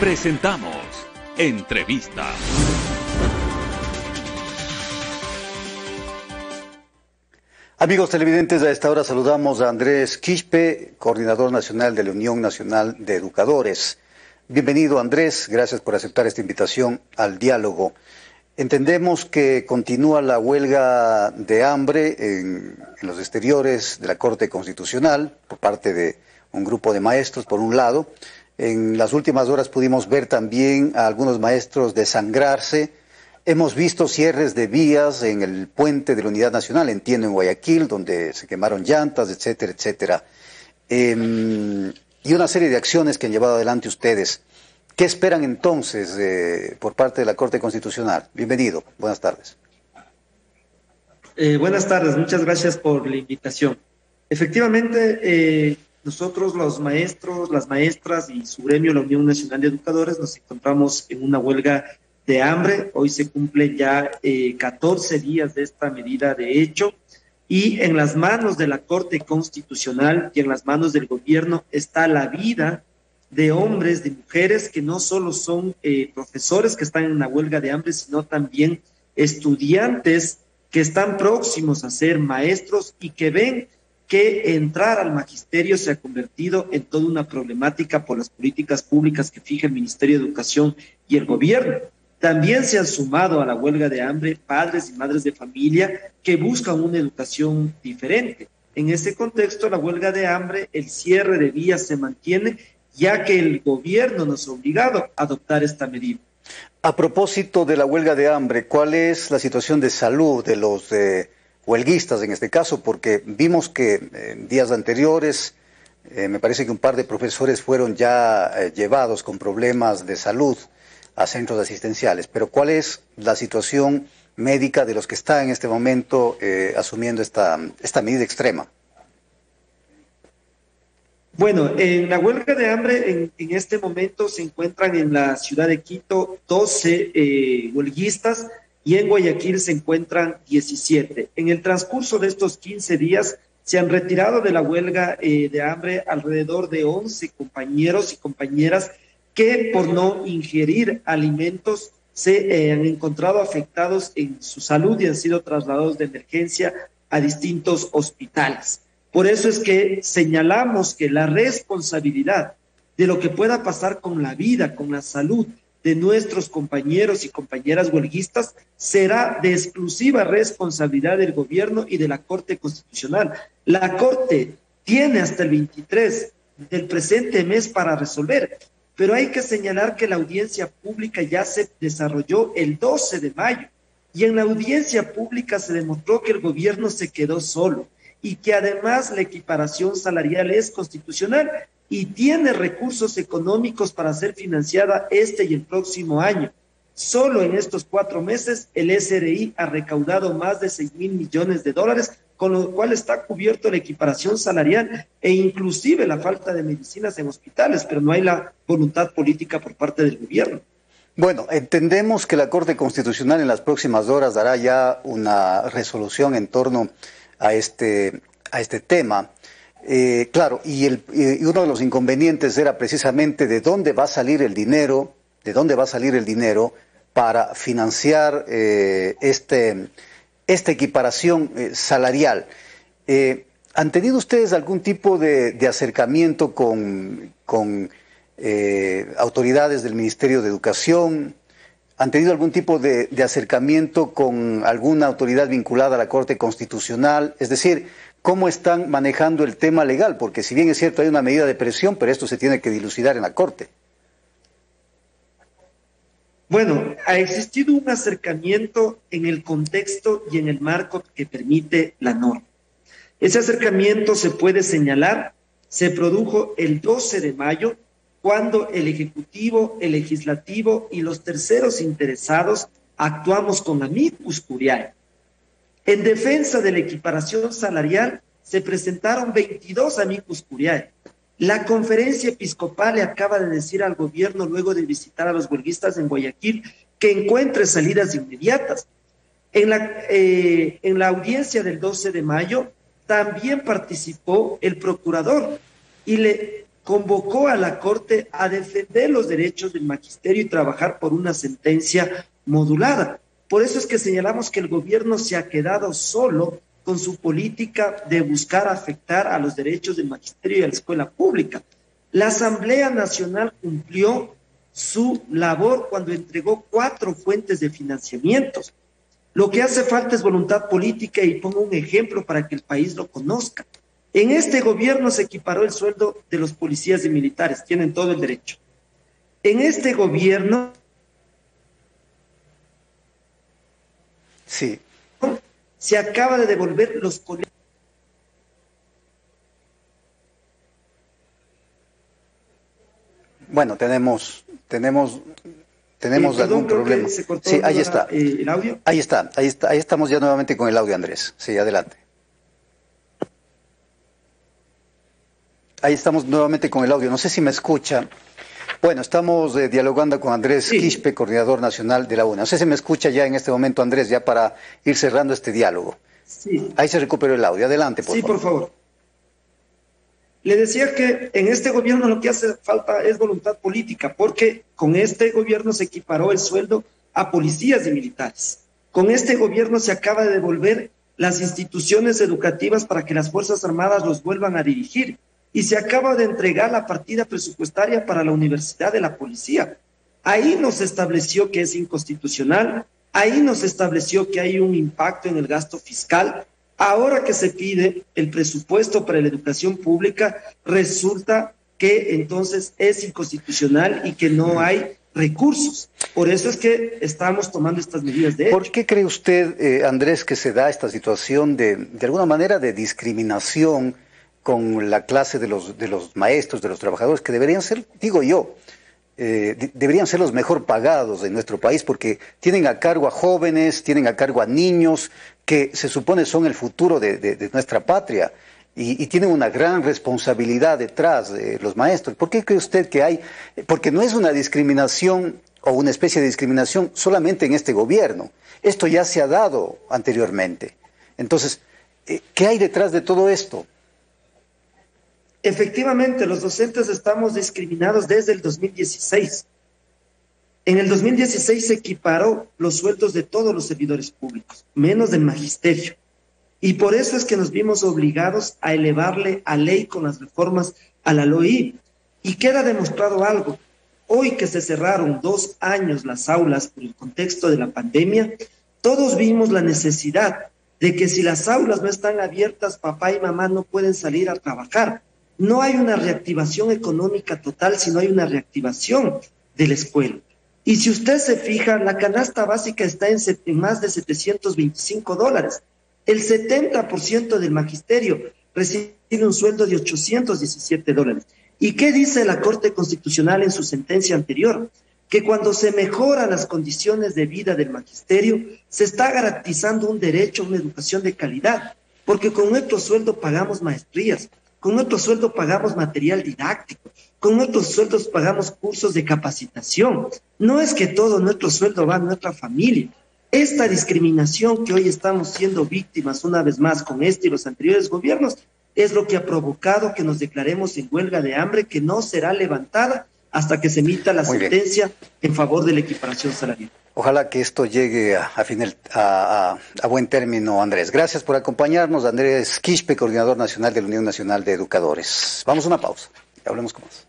Presentamos Entrevista. Amigos televidentes, a esta hora saludamos a Andrés Quispe, coordinador nacional de la Unión Nacional de Educadores. Bienvenido Andrés, gracias por aceptar esta invitación al diálogo. Entendemos que continúa la huelga de hambre en, en, los exteriores de la Corte Constitucional por parte de un grupo de maestros, por un lado. En las últimas horas pudimos ver también a algunos maestros desangrarse. Hemos visto cierres de vías en el puente de la Unidad Nacional, entiendo, en Guayaquil, donde se quemaron llantas, etcétera, etcétera. Eh, y una serie de acciones que han llevado adelante ustedes. ¿Qué esperan entonces eh, por parte de la Corte Constitucional? Bienvenido, buenas tardes. Eh, buenas tardes, muchas gracias por la invitación. Efectivamente, eh, nosotros los maestros, las maestras y su gremio, la Unión Nacional de Educadores, nos encontramos en una huelga de hambre. Hoy se cumplen ya 14 días de esta medida de hecho y en las manos de la Corte Constitucional y en las manos del gobierno está la vida de hombres, de mujeres que no solo son eh, profesores que están en la huelga de hambre, sino también estudiantes que están próximos a ser maestros y que ven que entrar al magisterio se ha convertido en toda una problemática por las políticas públicas que fija el Ministerio de Educación y el gobierno. También se han sumado a la huelga de hambre padres y madres de familia que buscan una educación diferente. En ese contexto, la huelga de hambre, el cierre de vías se mantiene ya que el gobierno nos ha obligado a adoptar esta medida. A propósito de la huelga de hambre, ¿cuál es la situación de salud de los eh, huelguistas en este caso? Porque vimos que en eh, días anteriores eh, me parece que un par de profesores fueron ya eh, llevados con problemas de salud a centros asistenciales. Pero ¿cuál es la situación médica de los que están en este momento eh, asumiendo esta, esta medida extrema? Bueno, en la huelga de hambre en, en, este momento se encuentran en la ciudad de Quito 12 eh, huelguistas y en Guayaquil se encuentran 17. En el transcurso de estos 15 días se han retirado de la huelga eh, de hambre alrededor de 11 compañeros y compañeras que por no ingerir alimentos se eh, han encontrado afectados en su salud y han sido trasladados de emergencia a distintos hospitales. Por eso es que señalamos que la responsabilidad de lo que pueda pasar con la vida, con la salud de nuestros compañeros y compañeras huelguistas será de exclusiva responsabilidad del gobierno y de la Corte Constitucional. La Corte tiene hasta el 23 del presente mes para resolver, pero hay que señalar que la audiencia pública ya se desarrolló el 12 de mayo y en la audiencia pública se demostró que el gobierno se quedó solo y que además la equiparación salarial es constitucional y tiene recursos económicos para ser financiada este y el próximo año. Solo en estos cuatro meses el SRI ha recaudado más de 6 mil millones de dólares, con lo cual está cubierto la equiparación salarial e inclusive la falta de medicinas en hospitales, pero no hay la voluntad política por parte del gobierno. Bueno, entendemos que la Corte Constitucional en las próximas horas dará ya una resolución en torno a este, a este tema. Eh, claro, y, el, y uno de los inconvenientes era precisamente de dónde va a salir el dinero, de dónde va a salir el dinero para financiar eh, este, esta equiparación eh, salarial. Eh, ¿Han tenido ustedes algún tipo de, acercamiento con, con autoridades del Ministerio de Educación? ¿Han tenido algún tipo de, de, acercamiento con alguna autoridad vinculada a la Corte Constitucional? Es decir, ¿cómo están manejando el tema legal? Porque si bien es cierto hay una medida de presión, pero esto se tiene que dilucidar en la Corte. Bueno, ha existido un acercamiento en el contexto y en el marco que permite la norma. Ese acercamiento se puede señalar, se produjo el 12 de mayo, cuando el Ejecutivo, el Legislativo y los terceros interesados actuamos con amicus curiae. En defensa de la equiparación salarial se presentaron 22 amicus curiae. La conferencia episcopal le acaba de decir al gobierno, luego de visitar a los huelguistas en Guayaquil, que encuentre salidas inmediatas. En la, eh, en la audiencia del 12 de mayo también participó el procurador y le convocó a la Corte a defender los derechos del magisterio y trabajar por una sentencia modulada. Por eso es que señalamos que el gobierno se ha quedado solo con su política de buscar afectar a los derechos del magisterio y a la escuela pública. La Asamblea Nacional cumplió su labor cuando entregó cuatro fuentes de financiamientos. Lo que hace falta es voluntad política y pongo un ejemplo para que el país lo conozca. En este gobierno se equiparó el sueldo de los policías y militares, tienen todo el derecho. En este gobierno... Sí. Se acaba de devolver los Bueno, tenemos, tenemos, tenemos eh, algún problema. sí, ahí está. El audio. Ahí está, ahí está, ahí estamos ya nuevamente con el audio, Andrés. Sí, adelante. Ahí estamos nuevamente con el audio. No sé si me escucha. Bueno, estamos eh, dialogando con Andrés Quispe, coordinador nacional de la UNA. No sé si me escucha ya en este momento, Andrés, ya para ir cerrando este diálogo. Sí. Ahí se recuperó el audio. Adelante, por sí, favor. por favor. Le decía que en este gobierno lo que hace falta es voluntad política, porque con este gobierno se equiparó el sueldo a policías y militares. Con este gobierno se acaba de devolver las instituciones educativas para que las Fuerzas Armadas los vuelvan a dirigir y se acaba de entregar la partida presupuestaria para la Universidad de la Policía. Ahí nos estableció que es inconstitucional, ahí nos estableció que hay un impacto en el gasto fiscal. Ahora que se pide el presupuesto para la educación pública, resulta que entonces es inconstitucional y que no hay recursos. Por eso es que estamos tomando estas medidas de hecho. ¿Por qué cree usted, eh, Andrés, que se da esta situación de, de alguna manera, de discriminación? Con la clase de los, de los maestros, de los trabajadores, que deberían ser, digo yo, eh, deberían ser los mejor pagados en nuestro país porque tienen a cargo a jóvenes, tienen a cargo a niños que se supone son el futuro de, nuestra patria y, y, tienen una gran responsabilidad detrás de los maestros. ¿Por qué cree usted que hay? Porque no es una discriminación o una especie de discriminación solamente en este gobierno. Esto ya se ha dado anteriormente. Entonces, eh, ¿qué hay detrás de todo esto? Efectivamente, los docentes estamos discriminados desde el 2016. En el 2016 se equiparó los sueldos de todos los servidores públicos, menos del magisterio. Y por eso es que nos vimos obligados a elevarle a ley con las reformas a la LOI. Y queda demostrado algo. Hoy que se cerraron dos años las aulas por el contexto de la pandemia, todos vimos la necesidad de que si las aulas no están abiertas, papá y mamá no pueden salir a trabajar no hay una reactivación económica total, sino hay una reactivación de la escuela. Y si usted se fija, la canasta básica está en, más de 725 dólares. El 70% del magisterio recibe un sueldo de 817 dólares. ¿Y qué dice la Corte Constitucional en su sentencia anterior? Que cuando se mejoran las condiciones de vida del magisterio, se está garantizando un derecho a una educación de calidad, porque con nuestro sueldo pagamos maestrías, con nuestro sueldo pagamos material didáctico, con nuestros sueldos pagamos cursos de capacitación. No es que todo nuestro sueldo va a nuestra familia. Esta discriminación que hoy estamos siendo víctimas una vez más con este y los anteriores gobiernos es lo que ha provocado que nos declaremos en huelga de hambre que no será levantada hasta que se emita la sentencia en favor de la equiparación salarial. Ojalá que esto llegue a, a, a, buen término, Andrés. Gracias por acompañarnos, Andrés Quispe, coordinador nacional de la Unión Nacional de Educadores. Vamos a una pausa. Hablemos con más.